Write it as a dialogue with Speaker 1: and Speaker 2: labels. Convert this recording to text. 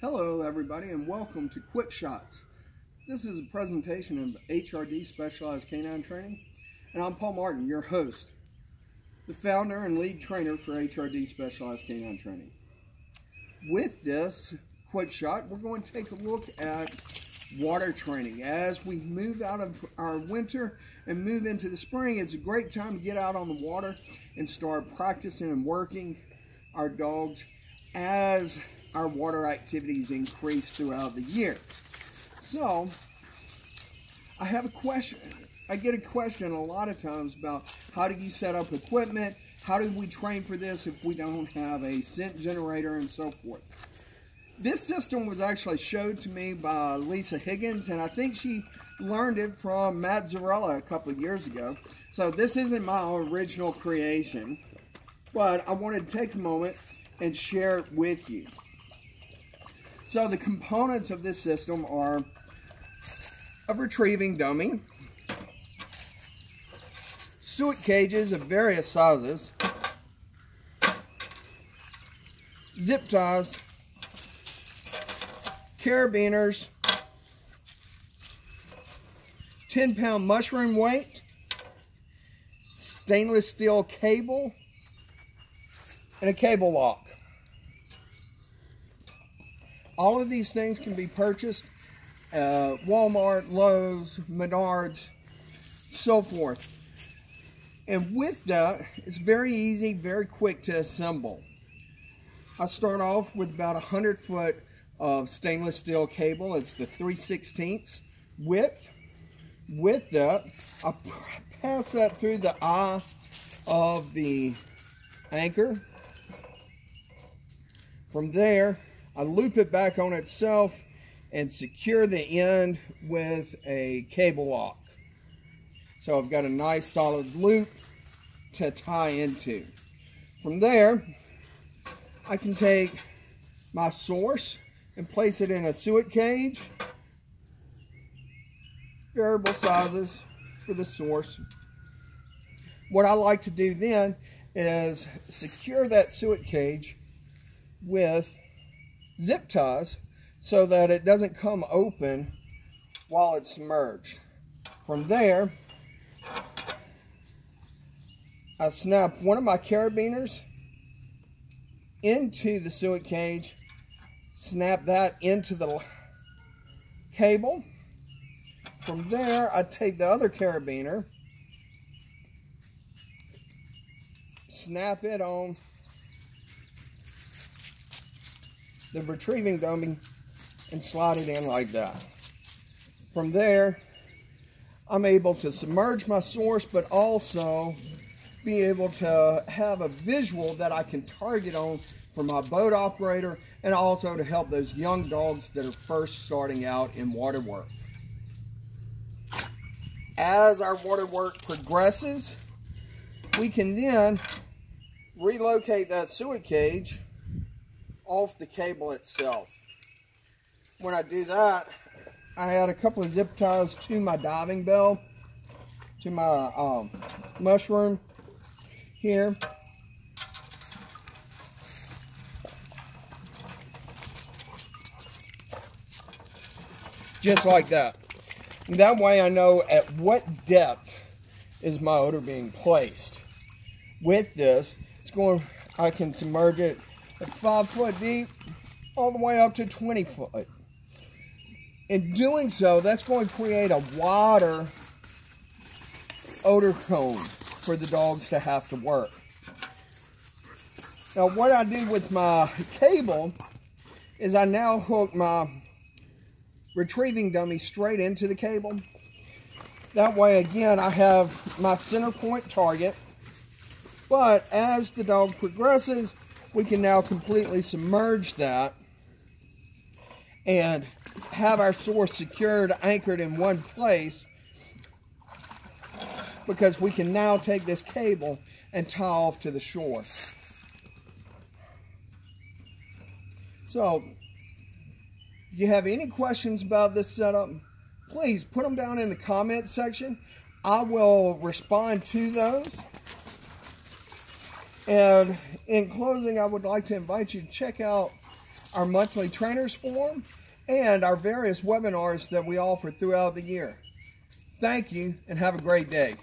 Speaker 1: Hello everybody and welcome to Quick Shots. This is a presentation of HRD Specialized Canine Training and I'm Paul Martin, your host, the founder and lead trainer for HRD Specialized Canine Training. With this Quick Shot, we're going to take a look at water training. As we move out of our winter and move into the spring, it's a great time to get out on the water and start practicing and working our dogs as our water activities increase throughout the year. So, I have a question. I get a question a lot of times about how do you set up equipment? How do we train for this if we don't have a scent generator and so forth? This system was actually showed to me by Lisa Higgins, and I think she learned it from Matt Zarrella a couple of years ago. So this isn't my original creation, but I wanted to take a moment and share it with you. So the components of this system are a retrieving dummy, suet cages of various sizes, zip ties, carabiners, 10 pound mushroom weight, stainless steel cable, and a cable lock. All of these things can be purchased uh, Walmart, Lowe's, Menards, so forth. And with that, it's very easy, very quick to assemble. I start off with about a 100 foot of stainless steel cable. It's the 3 16ths width. With that, I pass that through the eye of the anchor. From there, I loop it back on itself and secure the end with a cable lock. So I've got a nice solid loop to tie into. From there, I can take my source and place it in a suet cage. Variable sizes for the source. What I like to do then is secure that suet cage with zip ties so that it doesn't come open while it's submerged. From there, I snap one of my carabiners into the suet cage, snap that into the cable. From there, I take the other carabiner, snap it on the retrieving dummy and slide it in like that. From there, I'm able to submerge my source, but also be able to have a visual that I can target on for my boat operator and also to help those young dogs that are first starting out in water work. As our water work progresses, we can then relocate that suet cage off the cable itself. When I do that, I add a couple of zip ties to my diving bell, to my um, mushroom here. Just like that. That way I know at what depth is my odor being placed. With this, it's going, I can submerge it at five foot deep, all the way up to 20 foot. In doing so, that's going to create a wider odor cone for the dogs to have to work. Now what I do with my cable is I now hook my retrieving dummy straight into the cable. That way again I have my center point target but as the dog progresses we can now completely submerge that and have our source secured, anchored in one place because we can now take this cable and tie off to the shore. So, if you have any questions about this setup, please put them down in the comment section. I will respond to those. And in closing, I would like to invite you to check out our monthly trainers forum, and our various webinars that we offer throughout the year. Thank you and have a great day.